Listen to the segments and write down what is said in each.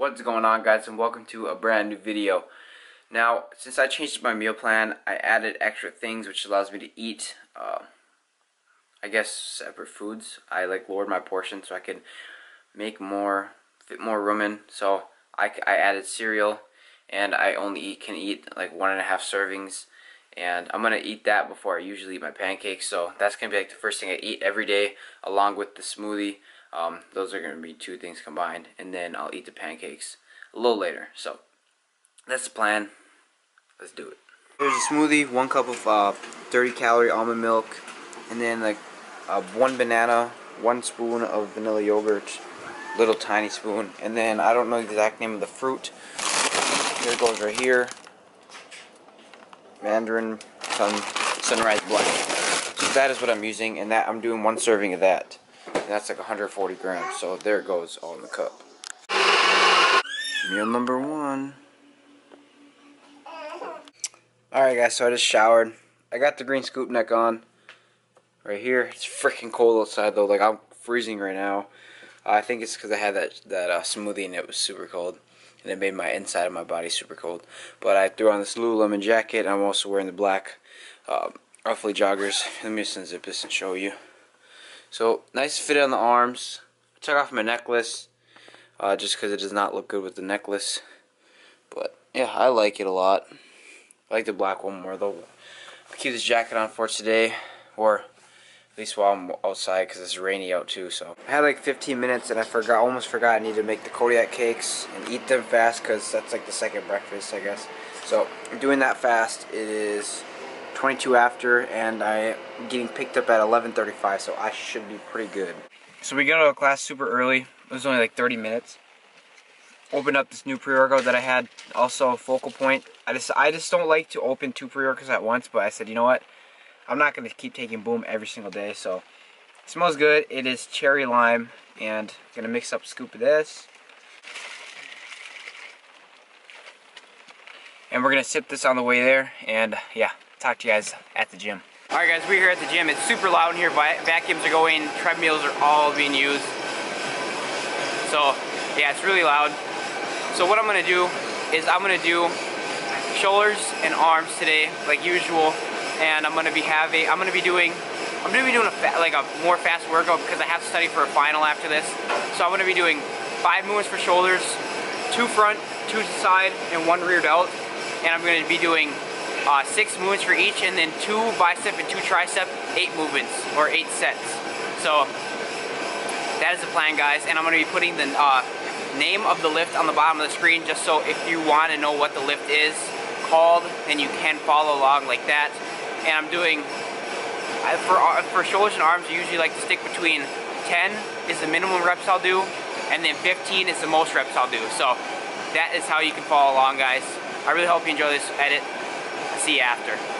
What's going on guys and welcome to a brand new video. Now, since I changed my meal plan, I added extra things which allows me to eat, uh, I guess, separate foods. I like lowered my portion so I can make more, fit more room in. So I, I added cereal and I only eat, can eat like one and a half servings. And I'm to eat that before I usually eat my pancakes. So that's to be like the first thing I eat every day along with the smoothie. Um, those are to be two things combined. And then I'll eat the pancakes a little later. So that's the plan. Let's do it. Here's a smoothie, one cup of uh, 30 calorie almond milk, and then like uh, one banana, one spoon of vanilla yogurt, little tiny spoon, and then I don't know the exact name of the fruit. Here it goes right here. Mandarin sun, sunrise Blend. So that is what I'm using, and that I'm doing one serving of that. And that's like 140 grams. So there it goes, all in the cup. Meal number one. Alright guys, so I just showered. I got the green scoop neck on. Right here. It's freaking cold outside though. Like I'm freezing right now. I think it's because I had that, that uh, smoothie and it was super cold. And it made my inside of my body super cold. But I threw on this Lululemon jacket. I'm also wearing the black uh, Ruffly joggers. Let me just unzip this and show you. So, nice fit on the arms. I took off my necklace. Uh, just because it does not look good with the necklace. But, yeah, I like it a lot. I like the black one more though. I'll keep this jacket on for today, or least while I'm outside because it's rainy out too. So I had like 15 minutes and I forgot, almost forgot I need to make the Kodiak cakes and eat them fast because that's like the second breakfast, I guess. So doing that fast. It is 22 after, and I'm getting picked up at 11:35, so I should be pretty good. So we got out of class super early. It was only like 30 minutes opened up this new pre-workout that I had, also focal point. I just I just don't like to open two pre-workouts at once, but I said, you know what? I'm not gonna keep taking boom every single day, so it smells good. It is cherry lime, and I'm gonna mix up a scoop of this. And we're gonna sip this on the way there, and yeah, talk to you guys at the gym. Alright guys, we're here at the gym. It's super loud in here, vacuums are going, treadmills are all being used. So, yeah, it's really loud. So what I'm gonna do is I'm gonna do shoulders and arms today, like usual, and I'm gonna be having, I'm gonna be doing, I'm gonna be doing a like a more fast workout because I have to study for a final after this. So I'm gonna be doing five movements for shoulders, two front, two side, and one rear delt, and I'm gonna be doing uh, six movements for each, and then two bicep and two tricep, eight movements or eight sets. So that is the plan, guys, and I'm gonna be putting the uh, name of the lift on the bottom of the screen just so if you want to know what the lift is called then you can follow along like that and I'm doing for, uh, for shoulders and arms I usually like to stick between 10 is the minimum reps I'll do and then 15 is the most reps I'll do. So that is how you can follow along guys. I really hope you enjoy this edit. See you after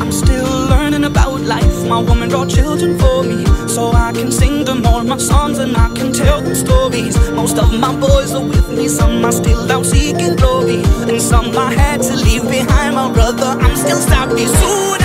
I'm still learning about life. My woman brought children for me. So I can sing them all my songs and I can tell them stories. Most of my boys are with me, some are still out seeking glory. And some I had to leave behind. My brother, I'm still sorry. Soon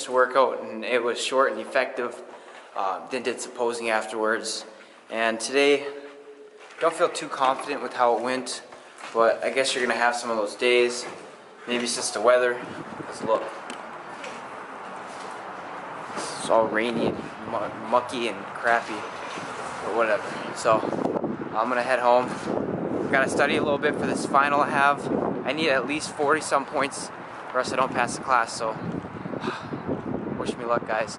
finished the workout and it was short and effective. Uh, then did some posing afterwards. And today, don't feel too confident with how it went, but I guess you're gonna have some of those days. Maybe it's just the weather. Cause look, it's all rainy and mucky and crappy, or whatever. So I'm gonna head home. Gotta study a little bit for this final I have. I need at least 40 some points or else I don't pass the class, so wish me luck, guys.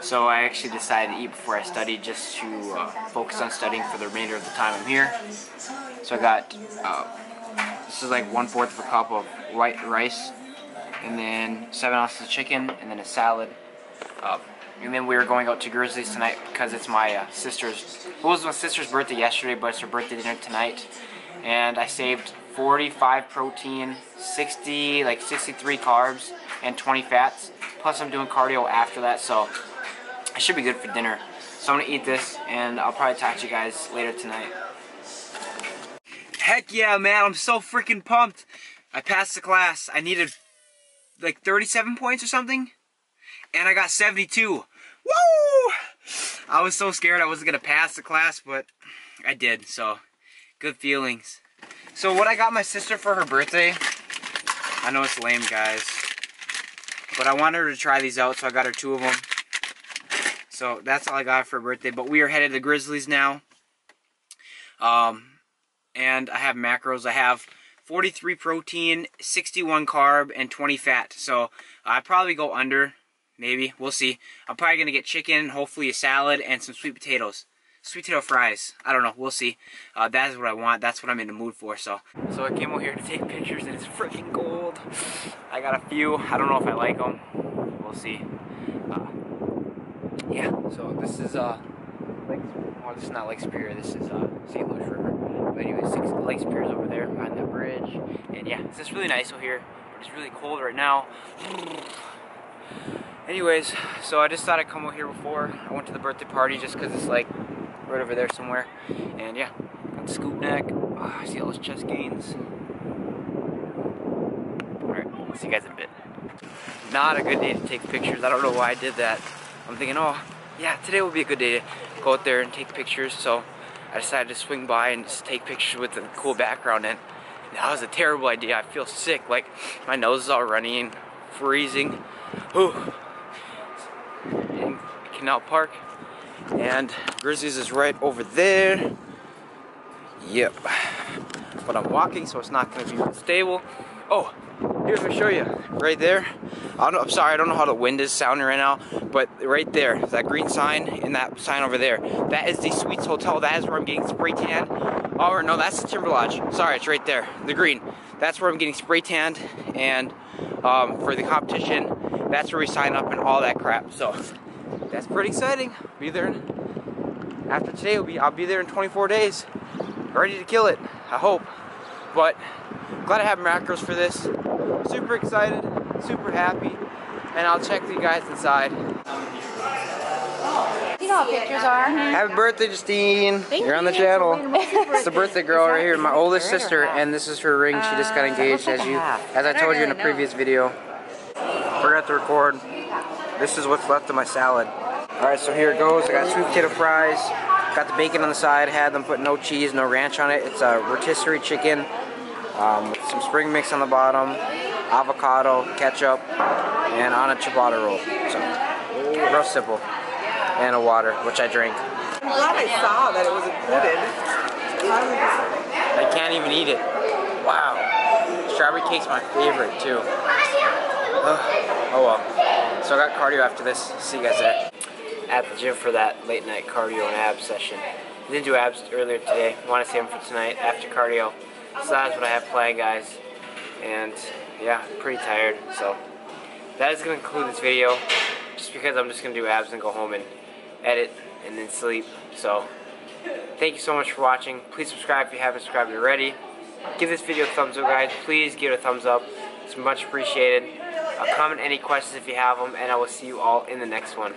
So I actually decided to eat before I studied just to uh, focus on studying for the remainder of the time I'm here. So I got, uh, this is like one fourth of a cup of white rice, and then seven ounces of chicken, and then a salad. Uh, and then we were going out to Grizzlies tonight because it's my uh, sister's, it was my sister's birthday yesterday, but it's her birthday dinner tonight. And I saved 45 protein, 60, like 63 carbs, and 20 fats. Plus I'm doing cardio after that, so I should be good for dinner. So I'm gonna eat this, and I'll probably talk to you guys later tonight. Heck yeah, man, I'm so freaking pumped. I passed the class. I needed like 37 points or something, and I got 72. Woo! I was so scared I wasn't gonna pass the class, but I did, so good feelings. So what I got my sister for her birthday, I know it's lame, guys, but I wanted her to try these out, so I got her two of them. So that's all I got for her birthday. But we are headed to Grizzlies now. Um, and I have macros. I have 43 protein, 61 carb, and 20 fat. So I probably go under, maybe. We'll see. I'm probably gonna get chicken, hopefully a salad, and some sweet potatoes. Sweet potato fries. I don't know. We'll see. Uh, that is what I want. That's what I'm in the mood for. So, so I came over here to take pictures, and it's freaking cold. I got a few. I don't know if I like them. We'll see. Uh, yeah. So this is uh, Lake. Well, this is not Lake Superior. This is uh, St. Louis River. But anyways, six, Lake Superior's over there behind that bridge. And yeah, it's just really nice over here. It's really cold right now. Anyways, so I just thought I'd come over here before. I went to the birthday party just because it's like right over there somewhere. And yeah, got the scoop neck. Oh, I see all those chest gains. Alright, see you guys in a bit. Not a good day to take pictures. I don't know why I did that. I'm thinking, oh, yeah, today will be a good day to go out there and take pictures. So I decided to swing by and just take pictures with a cool background. And that was a terrible idea. I feel sick. Like, my nose is all runny and freezing. Ooh. In Canal Park. And Grizzlies is right over there. Yep. But I'm walking, so it's not going to be stable. Oh, here's what I show you. Right there. I don't, I'm sorry, I don't know how the wind is sounding right now, but right there, that green sign and that sign over there, that is the Suites Hotel. That is where I'm getting spray tan. Oh, no, that's the Timber Lodge. Sorry, it's right there. The green. That's where I'm getting spray tanned, and um, for the competition, that's where we sign up and all that crap. So that's pretty exciting. Be there in, after today. Will be I'll be there in 24 days, ready to kill it. I hope. But glad I have macros for this. Super excited, super happy, and I'll check you guys inside. You know what pictures are. Happy birthday, Justine. You're on the channel. It's the birthday girl right here, my oldest sister, and this is her ring. She just got engaged, as you, as I told you in a previous video. Forgot to record. This is what's left of my salad. All right, so here it goes. I got sweet potato fries. Got the bacon on the side. Had them put no cheese, no ranch on it. It's a rotisserie chicken um, with some spring mix on the bottom, avocado, ketchup, and on a ciabatta roll. So real simple. And a water, which I drink. I'm glad I saw that it was included. I can't even eat it. Wow. Strawberry cake's my favorite too. Ugh. Oh well. So I got cardio after this. See you guys there. At the gym for that late night cardio and abs session. Didn't do abs earlier today. Want to save them for tonight after cardio. So that's what I have planned, guys. And yeah, pretty tired. So that is going to conclude this video. Just because I'm just going to do abs and go home and edit and then sleep. So Thank you so much for watching. Please subscribe if you haven't subscribed already. Give this video a thumbs up, guys. Please give it a thumbs up. It's much appreciated. Comment any questions if you have them, and I will see you all in the next one.